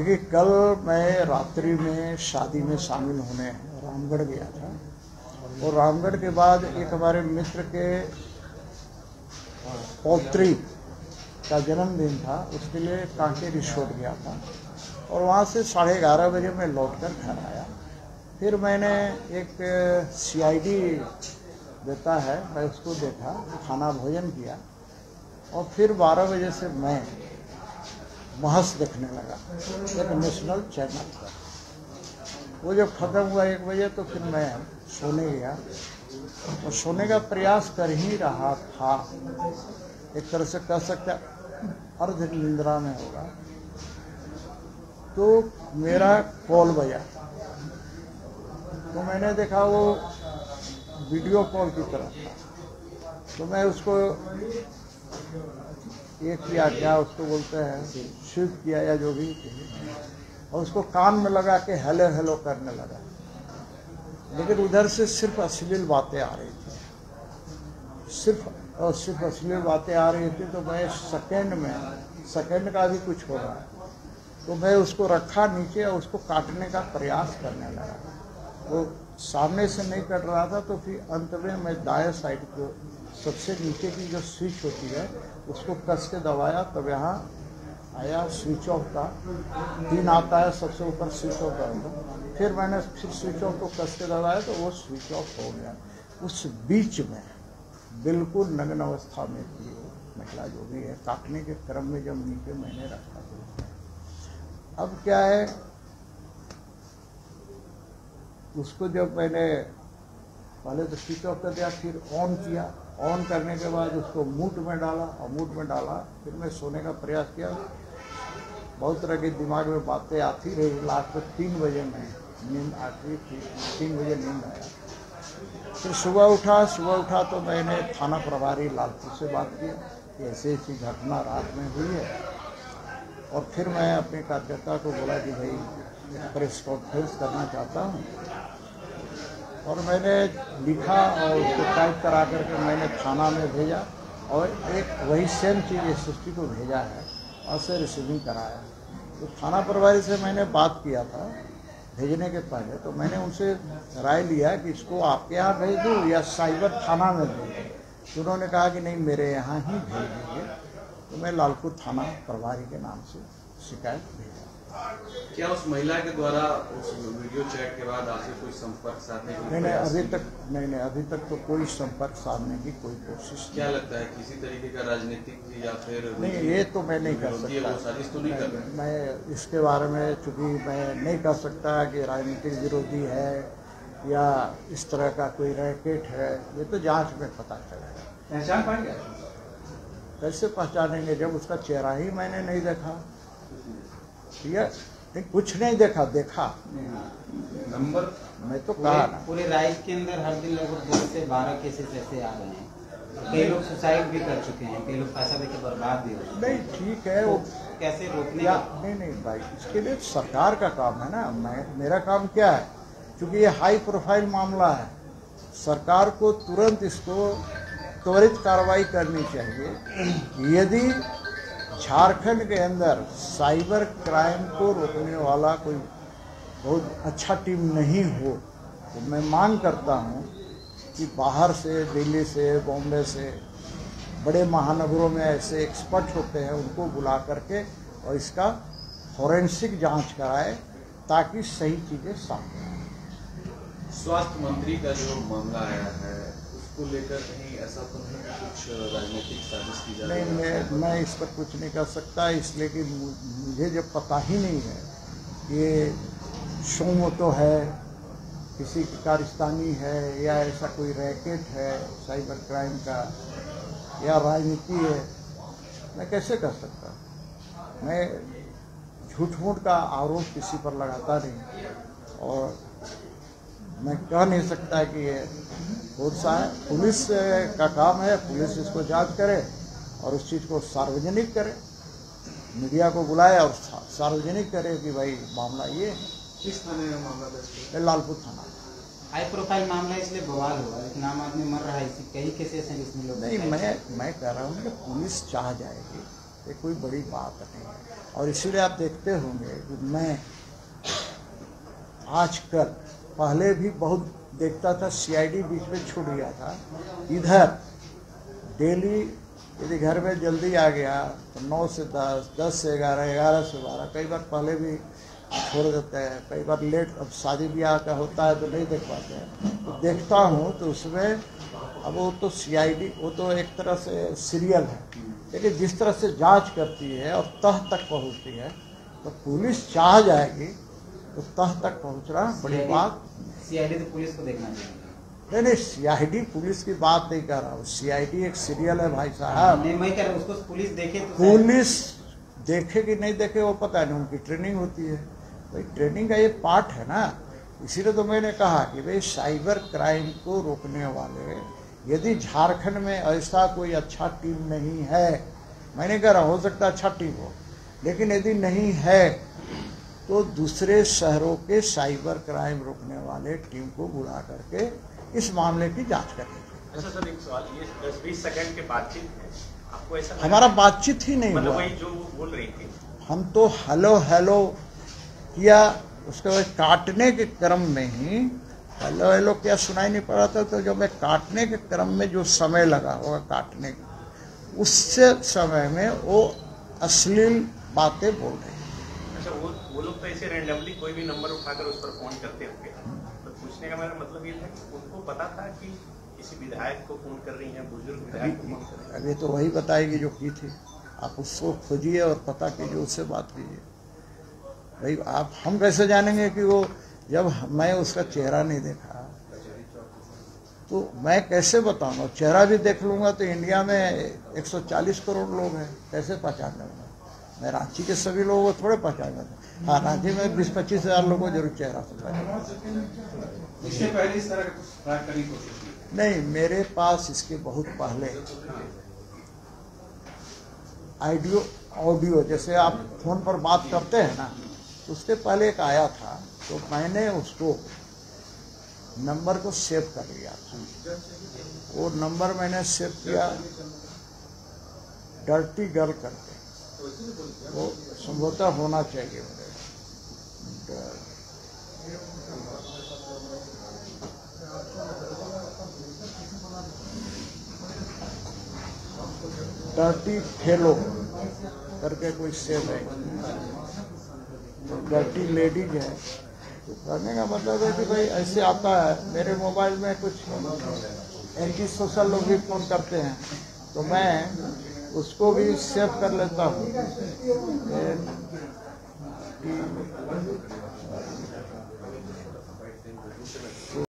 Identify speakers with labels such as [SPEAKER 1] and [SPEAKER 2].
[SPEAKER 1] देखिए, कल मैं रात्रि में शादी में शामिल होने रामगढ़ गया था और रामगढ़ के बाद एक हमारे मित्र के पौत्री का जन्मदिन था, उसके लिए कांके रिसोर्ट गया था और वहाँ से साढ़े ग्यारह बजे मैं लौटकर घर आया। फिर मैंने एक सीआईडी देता है, मैं उसको देखा, खाना भोजन किया और फिर बारह बजे से मैं महस देखने लगा। एक नेशनल चैनल पर वो जब खत्म हुआ एक बजे तो फिर मैं सोने गया। और सोने का प्रयास कर ही रहा था। एक तरह से कह सकते अर्ध निंद्रा में होगा। तो मेरा कॉल बजा। तो मैंने देखा वो वीडियो कॉल की तरह तो मैं उसको ये किया क्या उसको बोलते हैं शिव किया या जो भी। और उसको कान में लगा के हेलो हेलो करने लगा। लेकिन उधर से सिर्फ़ अश्लील बातें आ रही थी। सिर्फ़ और सिर्फ़ अश्लील बातें आ रही थी तो मैं सेकेंड में, सेकेंड का भी कुछ हो रहा है तो मैं उसको रखा नीचे और उसको काटने का प्रयास करने लगा। वो सामने से नहीं कट रहा था तो फिर अंत में मैं दाएँ साइड को सबसे नीचे की जो स्विच होती है, उसको कस के दबाया, तब यहाँ आया स्विच ऑफ़ का। तीन आता है, सबसे ऊपर स्विच ऑफ़ का फिर मैंने फिर स्विच ऑफ़ को कस के दबाया तो वो स्विच ऑफ़ हो गया। उस बीच में बिल्कुल नग्न अवस्था में थी महिला जो भी है। काटने के क्रम में जब नीचे मैंने रखा तो। अब क्या है? उसको जब मैंने पहले तो स्विच ऑफ़ कर दिया, फिर ऑन किया। ऑन करने के बाद उसको मूट में डाला और मूट में डाला। फिर मैं सोने का प्रयास किया। बहुत तरह के दिमाग में बातें आती रही। लास्ट में तीन बजे में नींद आती थी। तीन बजे नींद आया। फिर सुबह उठा। सुबह उठा तो मैंने थाना प्रभारी लालपुर से बात किया कि ऐसी ऐसी घटना रात में हुई है। और फिर मैं अपने कार्यकर्ता को बोला कि भाई प्रेस कॉन्फ्रेंस करना चाहता हूँ। और मैंने लिखा और उसको टाइप करा करके मैंने थाना में भेजा और एक वही सेम चीज़ एस को भेजा है और से रिसीविंग कराया। तो थाना प्रभारी से मैंने बात किया था भेजने के पहले तो मैंने उनसे राय लिया कि इसको आपके यहाँ भेज दूँ या साइबर थाना में भेज दूँ। तो उन्होंने कहा कि नहीं, मेरे यहाँ ही भेज दीजिए। तो मैं लालपुर थाना प्रभारी के नाम से शिकायत भेजा।
[SPEAKER 2] क्या उस महिला के द्वारा उस वीडियो चैट के बाद आपसे कोई संपर्क साधने की
[SPEAKER 1] नहीं नहीं अभी तक नहीं नहीं अभी तक तो कोई संपर्क साधने की कोई कोशिश
[SPEAKER 2] क्या लगता है किसी तरीके का राजनीतिक या फिर
[SPEAKER 1] नहीं ये तो मैं नहीं कर सकता।
[SPEAKER 2] साजिश तो नहीं कर रहे?
[SPEAKER 1] मैं इसके बारे में चूँकि मैं नहीं कर सकता कि राजनीतिक विरोधी है या इस तरह का कोई रैकेट है ये तो जाँच में पता चलेगा
[SPEAKER 3] पहचान पाएँगे
[SPEAKER 1] कैसे पहचानेंगे? जब उसका चेहरा ही मैंने नहीं देखा। ठीक है? कुछ नहीं देखा देखा।
[SPEAKER 3] नंबर
[SPEAKER 1] मैं तो कहा
[SPEAKER 4] पूरे
[SPEAKER 1] ना।
[SPEAKER 4] पूरे राज्य के अंदर हर दिन लगभग दस से बारह केसेस ऐसे आ रहे हैं। कई लोग सुसाइड भी कर चुके हैं कई लोग पैसा देकर बर्बाद भी हो चुके
[SPEAKER 1] नहीं ठीक है वो
[SPEAKER 4] हैं कैसे रोकने
[SPEAKER 1] या
[SPEAKER 4] का
[SPEAKER 1] नहीं नहीं भाई इसके लिए सरकार का काम है ना। मैं मेरा काम क्या है? क्योंकि ये हाई प्रोफ़ाइल मामला है सरकार को तुरंत इसको त्वरित कार्रवाई करनी चाहिए। यदि झारखंड के अंदर साइबर क्राइम को रोकने वाला कोई बहुत अच्छा टीम नहीं हो तो मैं मांग करता हूँ कि बाहर से, दिल्ली से, बॉम्बे से, बड़े महानगरों में ऐसे एक्सपर्ट होते हैं, उनको बुला करके और इसका फॉरेंसिक जाँच कराए, ताकि सही चीज़ें सामने आए।
[SPEAKER 2] स्वास्थ्य मंत्री का जो मामला आया है उसको लेकर कहीं ऐसा तो नहीं कि कुछ राजनीतिक साजिश की जा
[SPEAKER 1] नहीं
[SPEAKER 2] रही है?
[SPEAKER 1] मैं मैं इस पर कुछ नहीं कर सकता इसलिए कि मुझे जब पता ही नहीं है ये शोमो तो है किसी की कारस्तानी है या ऐसा कोई रैकेट है साइबर क्राइम का या राजनीति है मैं कैसे कर सकता? मैं झूठ मूठ का आरोप किसी पर लगाता नहीं और मैं कह नहीं सकता कि ये कौन सा है। पुलिस का काम है पुलिस इसको जाँच करे और उस चीज़ को सार्वजनिक करे। मीडिया को बुलाए और सार्वजनिक करे कि भाई मामला ये है।
[SPEAKER 2] किस थाने में मामला दर्ज
[SPEAKER 1] लालपुर थाना।
[SPEAKER 4] हाई प्रोफ़ाइल मामला इसलिए बवाल हुआ लेकिन आम आदमी मर रहा है इससे कई केसेस हैं जिसमें लोग
[SPEAKER 1] नहीं मैं मैं कह रहा हूँ कि पुलिस चाह जाएगी ये कोई बड़ी बात नहीं है। और इसीलिए आप देखते होंगे कि मैं आजकल पहले भी बहुत देखता था सीआईडी बीच में छूट गया था। इधर, डेली यदि घर में जल्दी आ गया तो नौ से दस दस से ग्यारह ग्यारह से बारह, कई बार पहले भी छोड़ देते हैं, कई बार लेट, अब शादी ब्याह का होता है तो नहीं देख पाते हैं। तो देखता हूँ तो उसमें, अब वो तो सीआईडी वो तो एक तरह से सीरियल है। लेकिन जिस तरह से जाँच करती है और तह तक पहुँचती है तो पुलिस चाह जाएगी तो तह तक पहुँचना बड़ी बात।
[SPEAKER 4] सीआईडी तो पुलिस को देखना चाहिए।
[SPEAKER 1] नहीं नहीं सीआईडी पुलिस की बात नहीं कर रहा हूँ। सीआईडी एक सीरियल है भाई साहब।
[SPEAKER 4] नहीं मैं कह रहा हूँ उसको पुलिस देखे तो
[SPEAKER 1] पुलिस देखे कि नहीं देखे वो पता नहीं उनकी ट्रेनिंग होती है। भाई ट्रेनिंग का ये पार्ट है ना। इसीलिए तो मैंने कहा कि भाई साइबर क्राइम को रोकने वाले यदि झारखंड में ऐसा कोई अच्छा टीम नहीं है मैंने कह रहा हो सकता अच्छा टीम हो लेकिन यदि नहीं है तो दूसरे शहरों के साइबर क्राइम रोकने वाले टीम को बुला करके इस मामले की जाँच चाहिए
[SPEAKER 5] अच्छा सर एक सवाल ये दस बीस सेकंड की बातचीत है आपको ऐसा
[SPEAKER 1] हमारा बातचीत ही नहीं
[SPEAKER 5] मतलब
[SPEAKER 1] हुआ।
[SPEAKER 5] जो बोल रही थी।
[SPEAKER 1] हम तो हेलो हेलो किया उसके बाद काटने के क्रम में ही हेलो हेलो क्या सुनाई नहीं पड़ा था तो जब मैं काटने के क्रम में जो समय लगा होगा काटने का उससे समय में वो अश्लील बातें बोल रहे हैं
[SPEAKER 5] अच्छा वो वो लोग तो ऐसे रैंडमली कोई भी नंबर उठाकर उस पर फ़ोन करते होंगे। तो पूछने का मेरा मतलब ये था कि उनको पता था कि किसी विधायक को फ़ोन कर रही हैं बुज़ुर्ग विधायक को फ़ोन कर रही हैं।
[SPEAKER 1] अभी तो वही बताएगी जो की थी। आप उसको खोजिए और पता कीजिए उससे बात कीजिए। भाई आप हम कैसे जानेंगे कि वो जब मैं उसका चेहरा नहीं देखा तो मैं कैसे बताऊँगा चेहरा भी देख लूँगा तो इंडिया में 140 करोड़ लोग हैं कैसे पहचान लूँगा? मैं रांची के सभी लोगों को थोड़े पहचान लूँगा हाँ रांची में बीस पच्चीस हज़ार लोगों को ज़रूर चेहरा से पहचान
[SPEAKER 3] इससे पहले इस तरह का कुछ ट्राई करने की कोशिश की?
[SPEAKER 1] नहीं मेरे पास इसके बहुत पहले आइडियो ऑडियो जैसे आप फ़ोन पर बात करते हैं ना उसके पहले एक आया था तो मैंने उसको नंबर को सेव कर लिया था। वो नंबर मैंने सेव किया डर्टी गर्ल करके। वो संभवतः होना चाहिए। डर्टी फेलो करके कोई सेव है। डर्टी लेडीज़ है। तो करने का मतलब है कि भाई ऐसे आता है, मेरे मोबाइल में कुछ एंटी सोशल लोग भी फ़ोन करते हैं। तो मैं उसको भी सेव कर लेता हूँ।